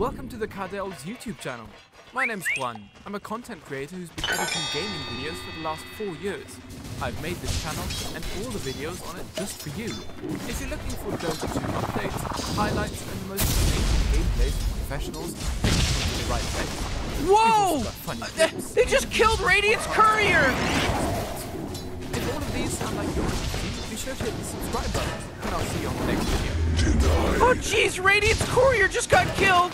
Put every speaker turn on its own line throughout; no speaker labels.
Welcome to the Cardell's YouTube channel. My name's Juan. I'm a content creator who's been editing gaming videos for the last four years. I've made this channel and all the videos on it just for you. If you're looking for Dota 2 updates, highlights, and the most amazing gameplays from professionals, then you to the right place.
Whoa! Uh. They just killed Radiant's courier!
If all of these sound like yours, be sure to hit the subscribe button, and I'll see you on the next video.
Oh jeez, Radiant's courier just got killed!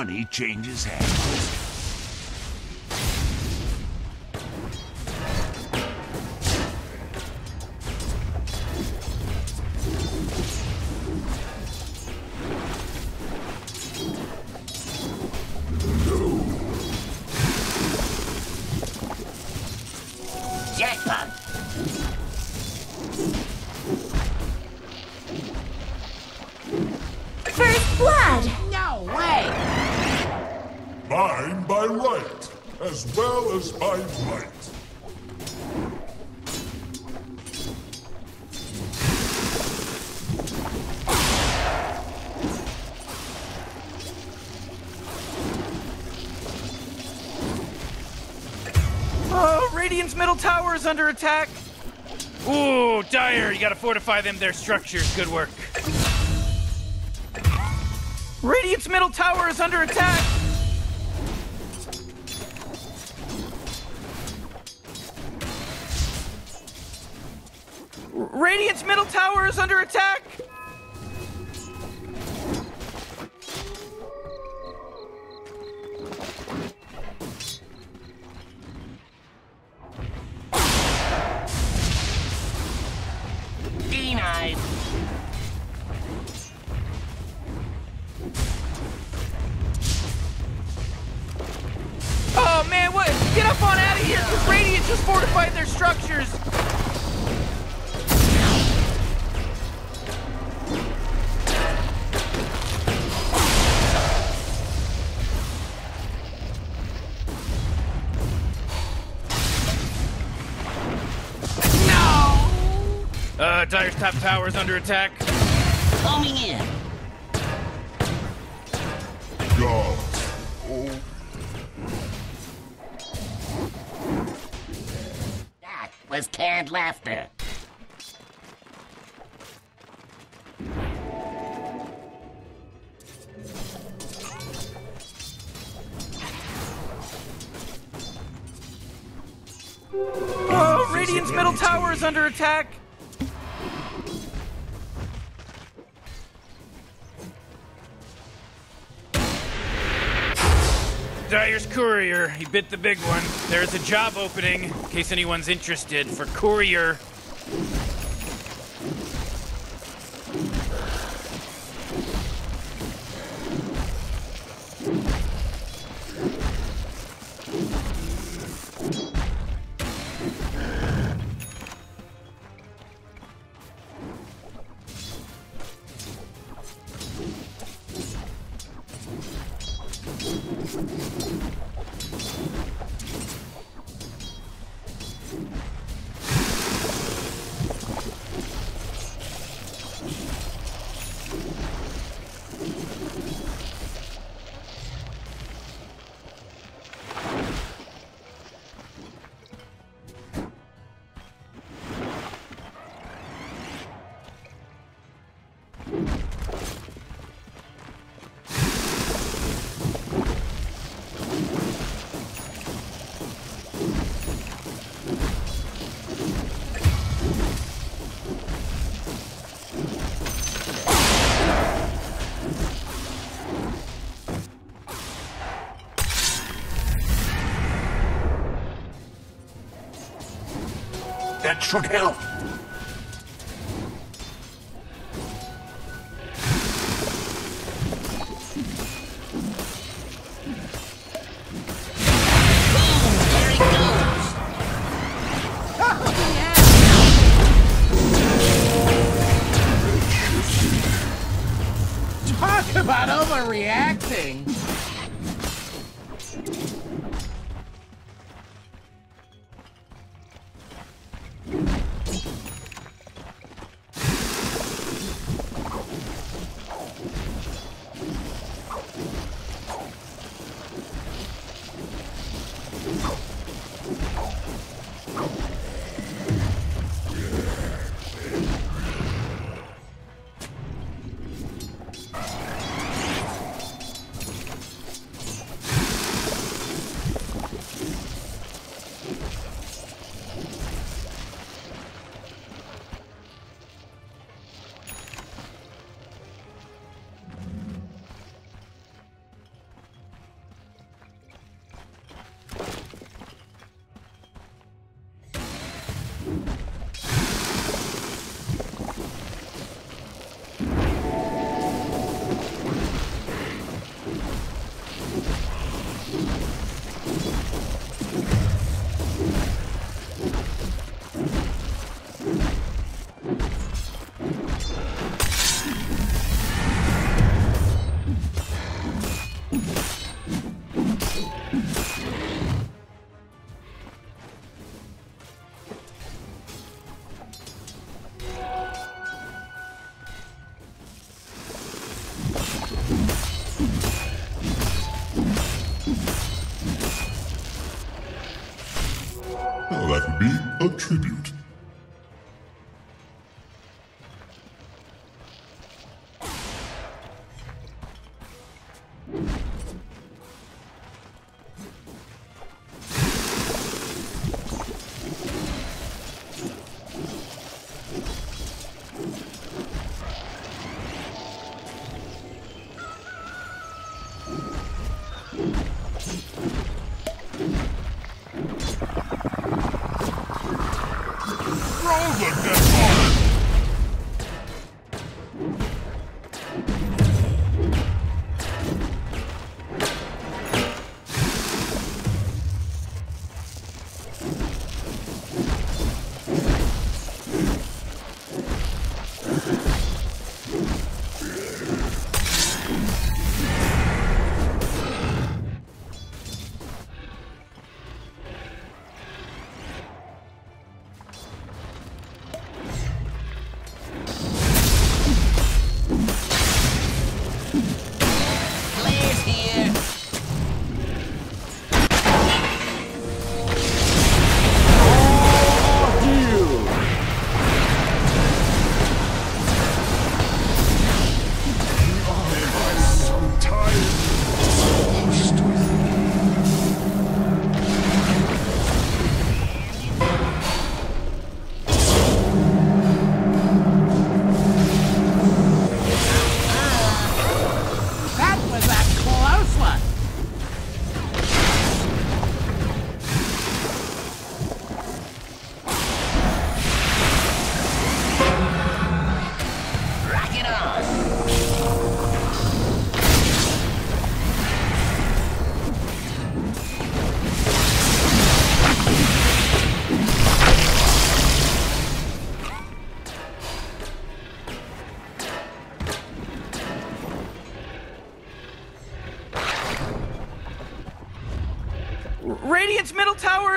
Money changes hands.
Radiant's middle tower is under attack! Ooh, Dire, you gotta fortify them, their structures. Good work. Radiant's middle tower is under attack! Radiant's middle tower is under attack!
Dire's top tower is under attack.
Coming in.
God.
That was canned laughter.
Oh, Radiant's middle tower is under attack! Dire's courier. He bit the big one. There's a job opening, in case anyone's interested, for courier.
Should help.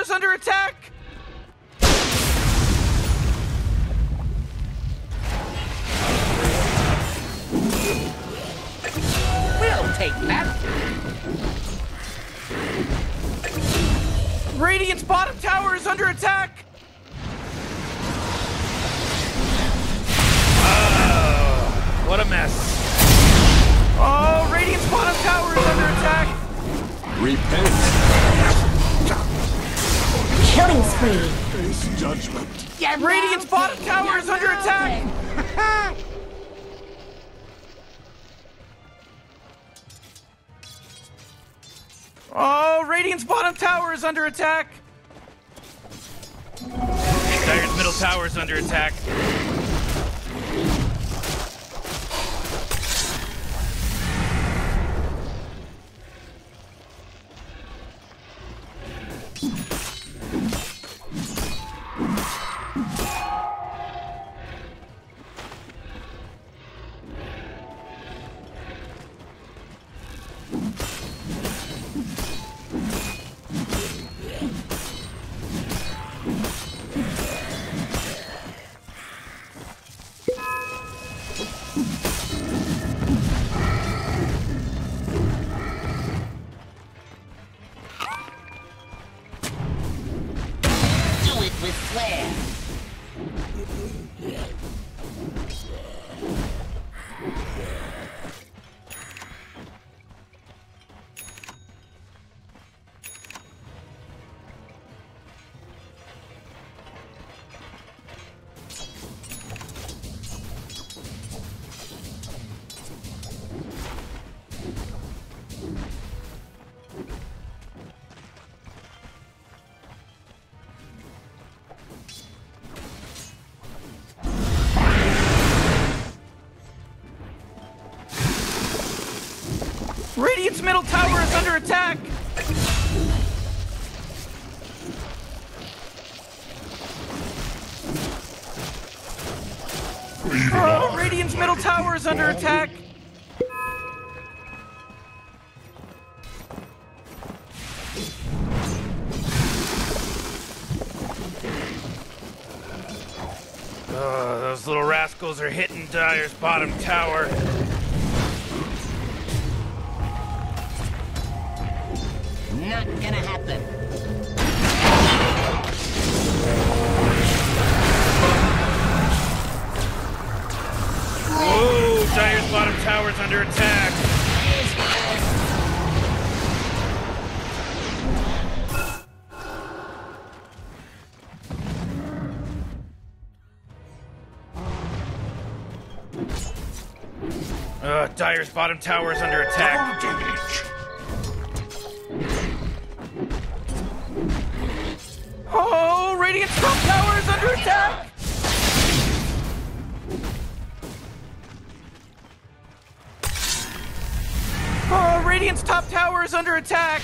Under attack! Bottom tower is under attack! Dire's middle tower is under attack. Middle tower is under attack! Oh, Radiant's middle tower is under attack! Oh, those little rascals are hitting Dire's bottom tower.
Not gonna happen.
Whoa, Dire's bottom tower's under attack. Uh, Dire's bottom tower is under attack. Radiant's top tower is under attack! Oh, Radiant's top tower is under attack!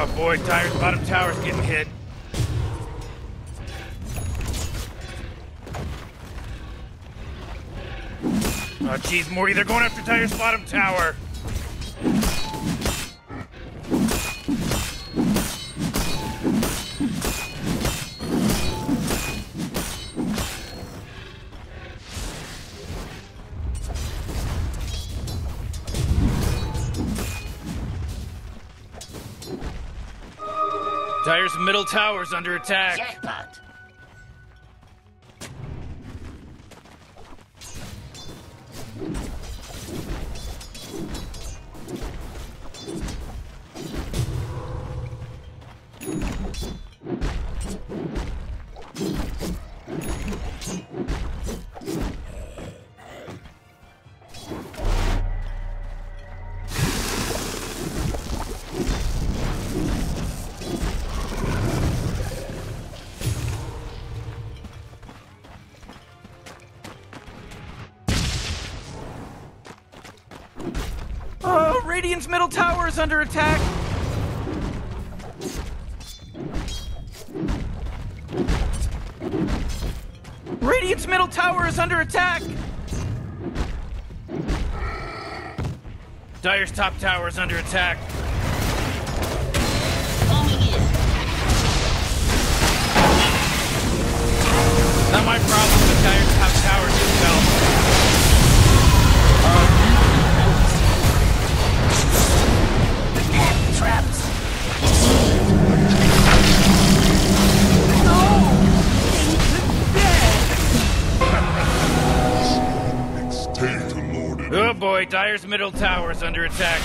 Oh boy, Dire's bottom tower's getting hit. Oh jeez, Morty, they're going after Dire's bottom tower.
Middle tower's under attack.
Jackpot.
Radiant's middle tower is under attack. Radiant's middle tower is under attack. Dire's top tower is under attack. Not my problem that Dire's Oh middle tower is under attack.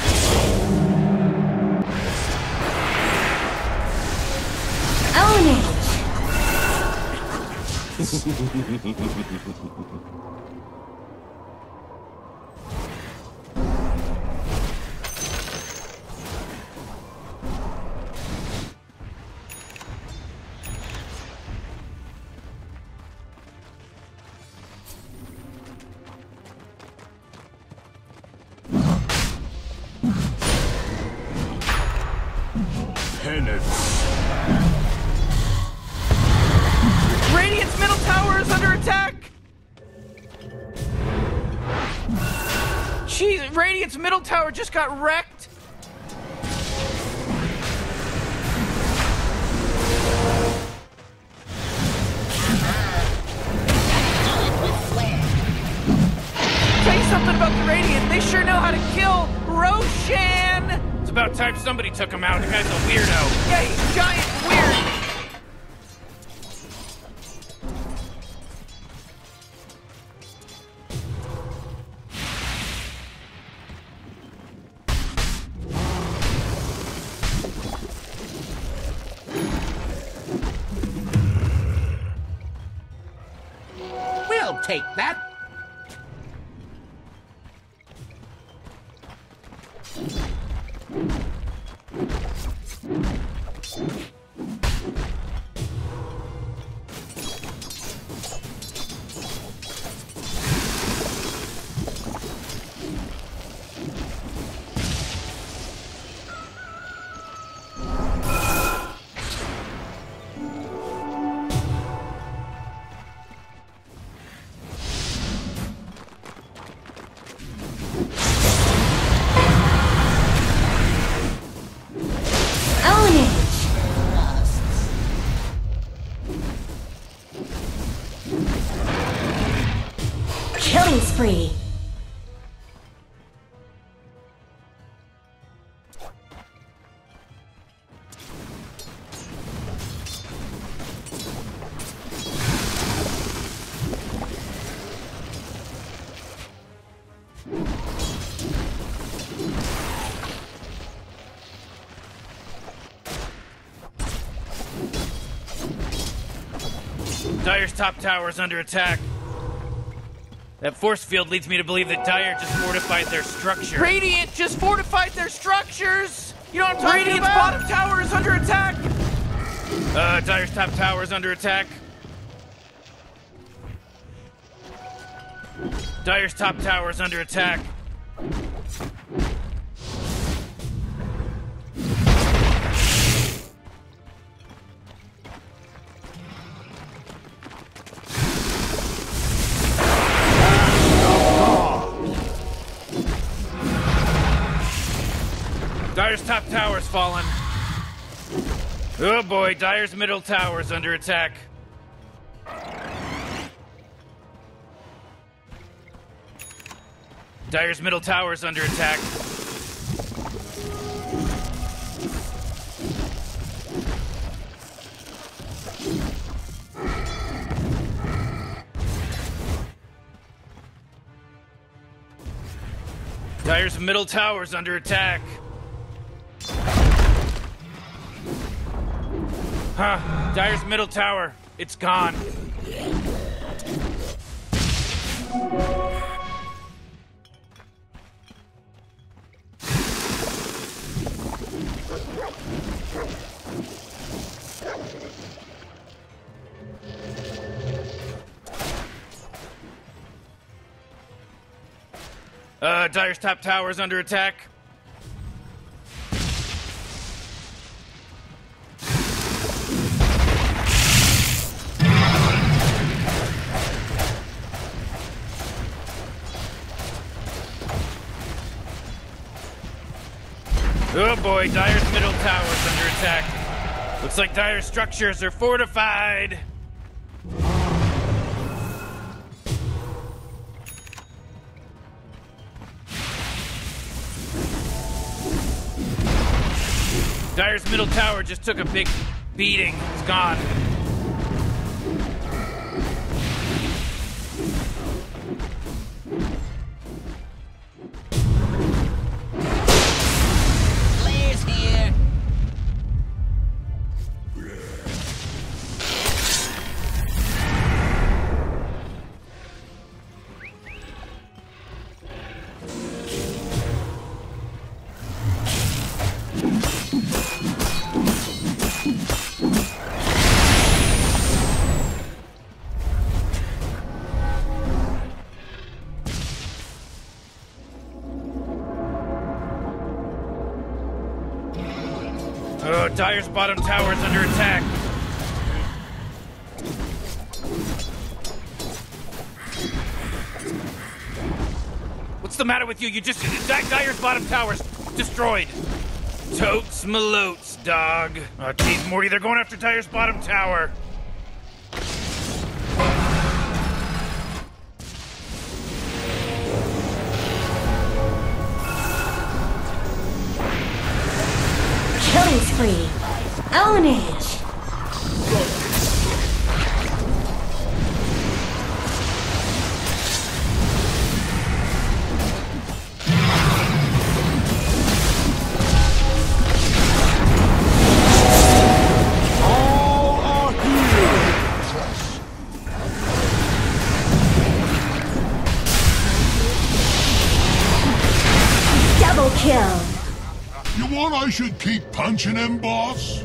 Ownage.
Penance.
Radiant's middle tower is under attack. Jeez, Radiant's middle tower just got wrecked. Took him out. The guy's a weirdo. Yeah, top tower is under attack. That force field leads me to believe that Dire just fortified their structure. Radiant just fortified their structures! You know what I'm talking Radiant's about? bottom tower is under attack! Uh, Dire's top tower is under attack. Dire's top tower is under attack. Dire's top tower's fallen. Oh boy, Dire's middle tower's under attack. Dire's middle tower's under attack. Dire's middle tower's under attack. Huh. Dire's middle tower. It's gone. Uh, Dire's top tower is under attack. Oh boy, Dire's middle tower is under attack. Looks like Dire's structures are fortified. Dire's middle tower just took a big beating. It's gone. You? Just Di- Dire's bottom tower's destroyed. Totes malotes, dog. Uh, oh, geez, Morty, they're going after Dire's bottom tower.
Punching him, boss?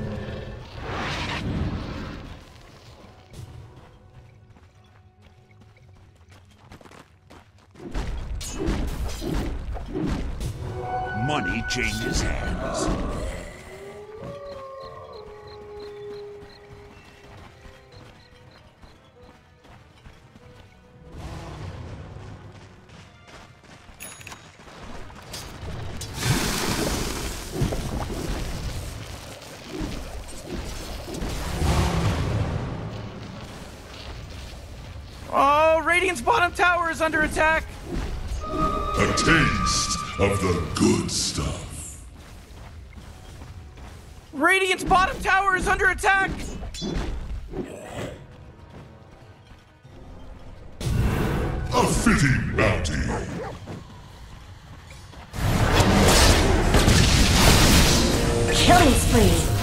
Money changes hands.
Attack.
A taste of the good stuff.
Radiant's bottom tower is under attack.
A fitting bounty.
Killing spree.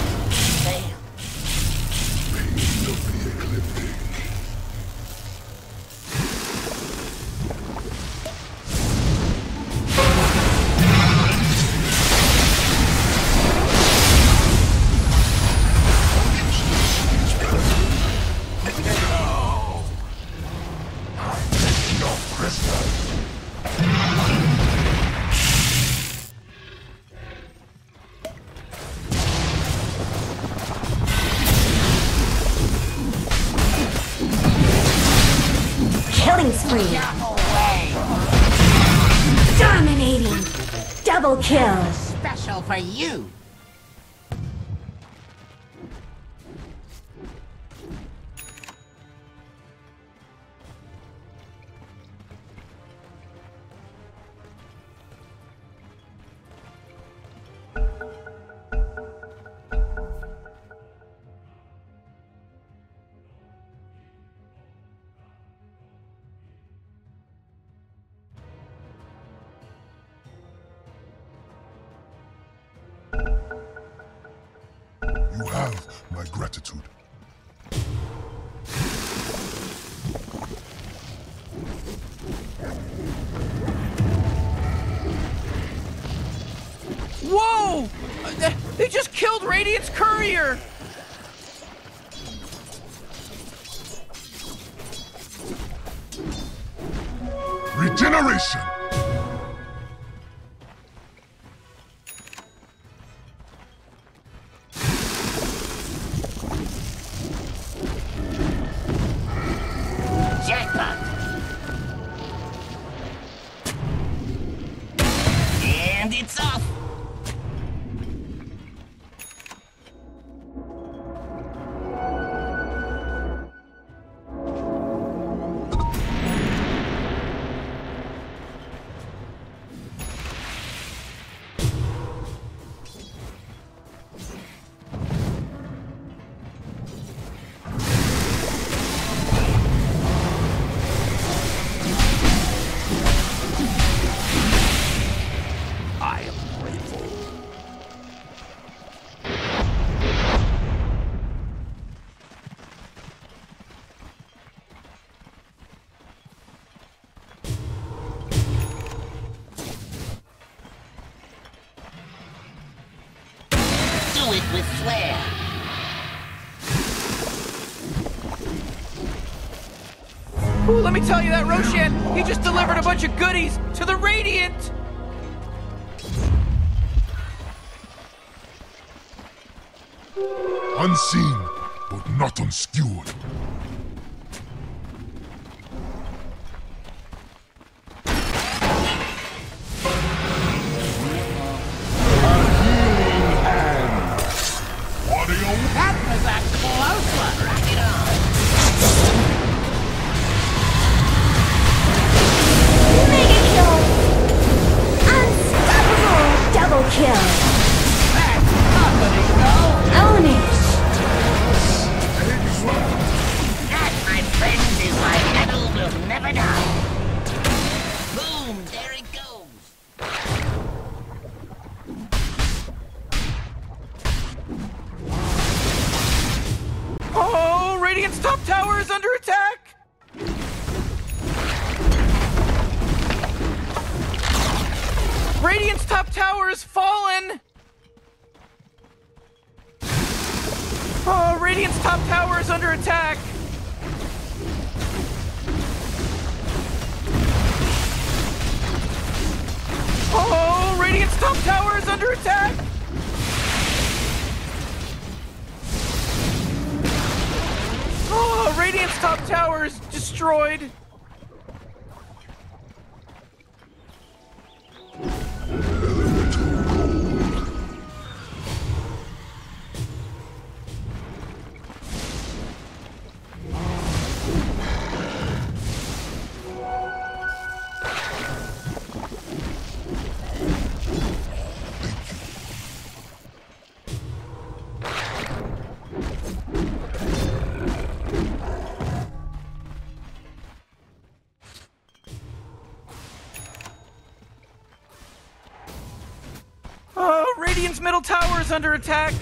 They just killed Radiant's courier!
Regeneration!
Ooh, let me tell you that Roshan, he just delivered a bunch of goodies to the Radiant!
Unseen, but not unskewered.
attack! Oh, Radiant's top tower is destroyed! is under attack!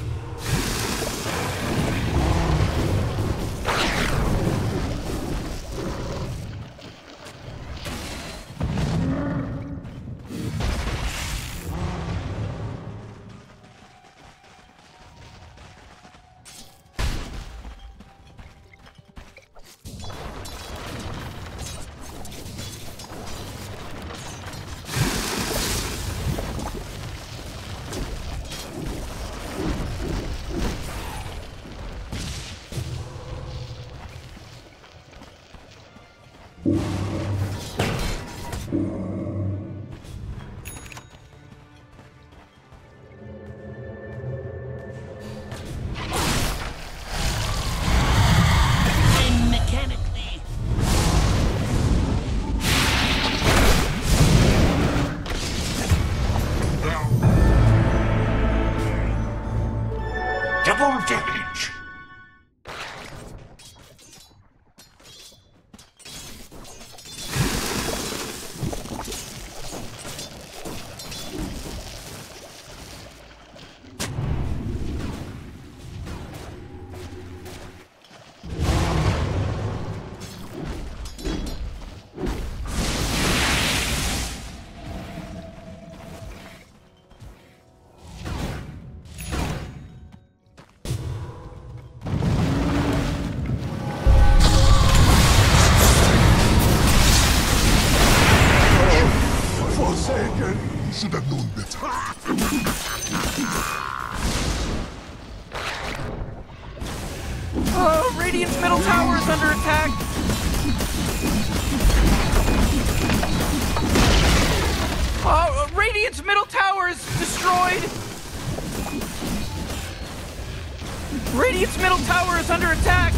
Radiant's middle tower is under attack.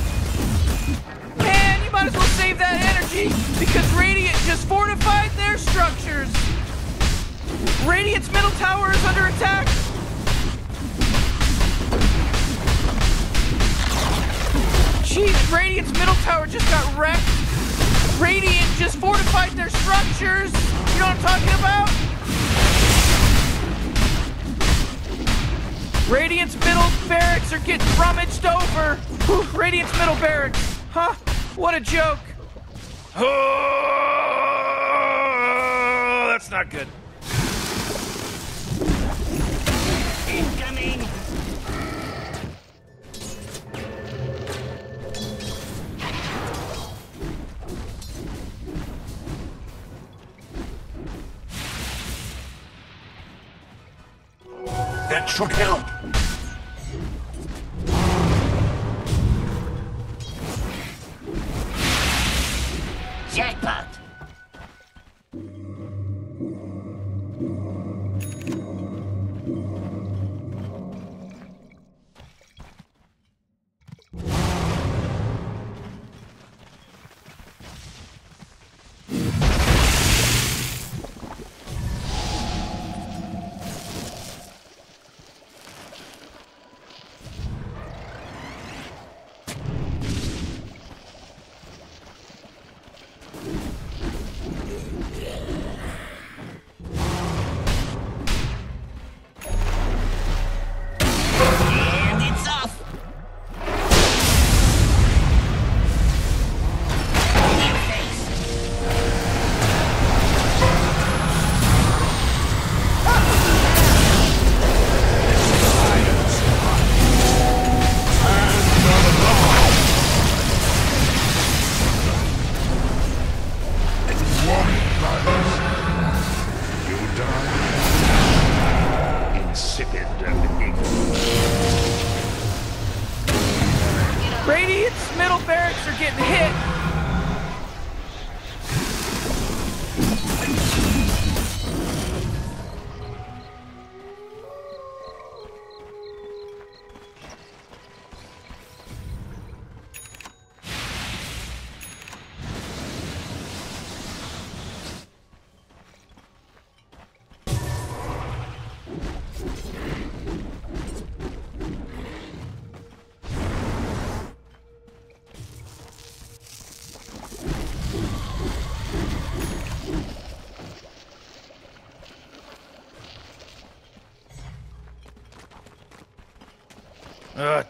Man, you might as well save that energy because Radiant just fortified their structures. Radiant's middle tower is under attack. Jeez, Radiant's middle tower just got wrecked. Radiant just fortified their structures. You know what I'm talking about? Radiant's middle barracks are getting rummaged over. Whew, Radiant's middle barracks. Huh? What a joke. Oh, that's not good.
Incoming!
That should help.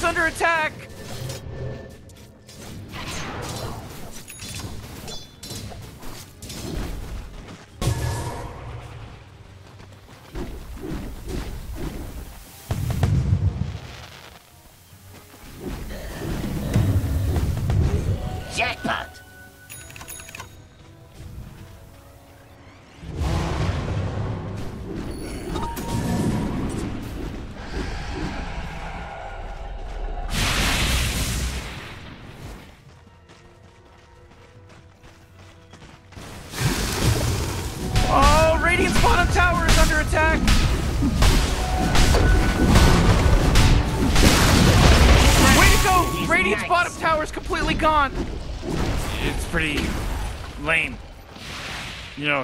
is under attack!
Jackpot!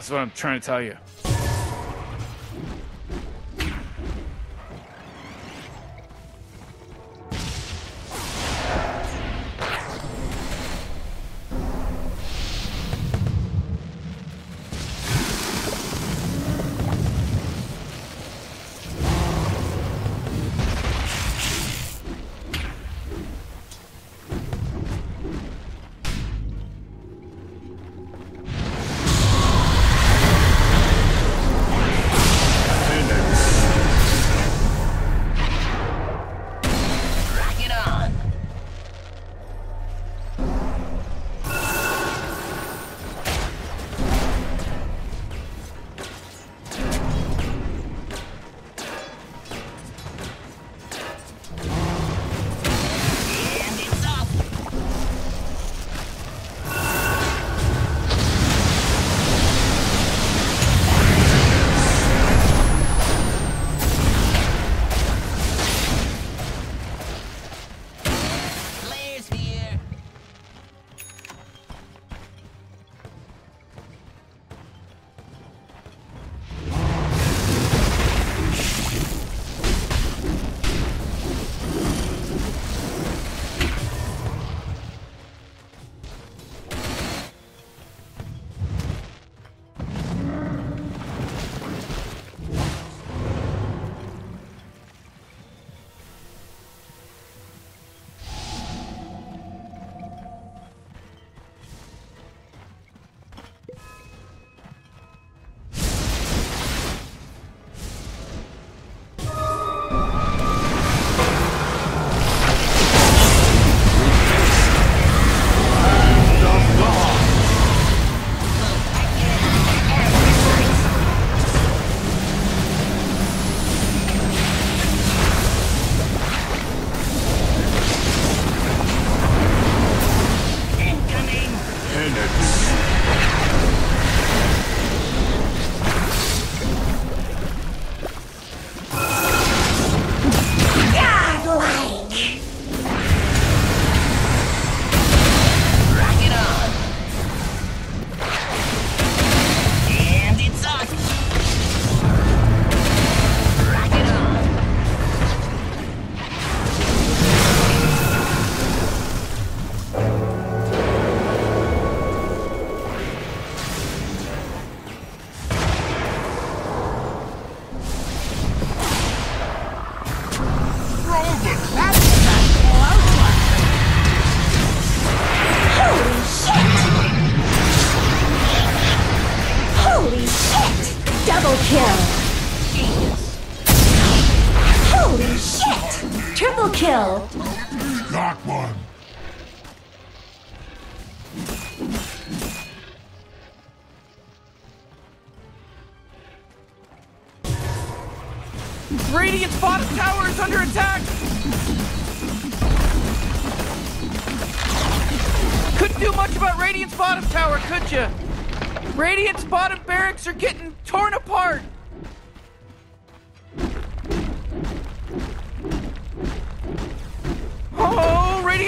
That's what I'm trying to tell you.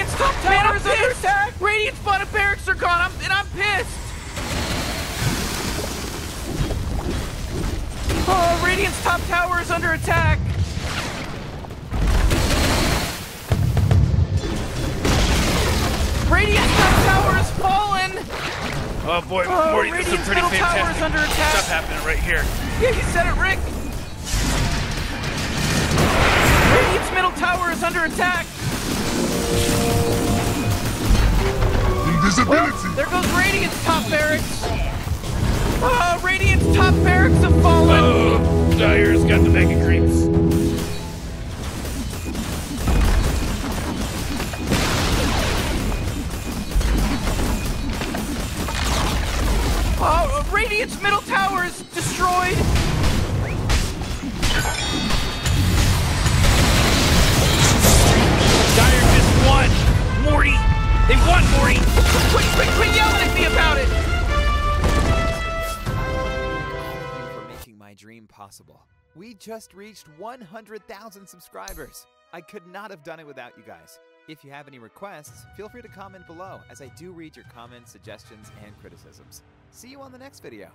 Radiant's top tower is under attack! Radiant's bottom barracks are gone, I'm, and I'm pissed! Oh, Radiant's top tower is under attack! Radiant's top tower has fallen!
Oh boy,
Oh,
Morty, this is pretty
middle tower is
fantastic
under attack.
stuff happening right here.
Yeah, you said it, Rick! Radiant's middle tower is under attack!
Invisibility.
There goes Radiant's top barracks! Oh, Radiant's top barracks have fallen!
Oh, Dire's got the mega creeps.
Oh, Radiant's middle tower is destroyed!
Morty, they won, Morty.
Quit, quit, quit yelling at me about it!
for making my dream possible. We just reached 100,000 subscribers. I could not have done it without you guys. If you have any requests, feel free to comment below, as I do read your comments, suggestions, and criticisms. See you on the next video.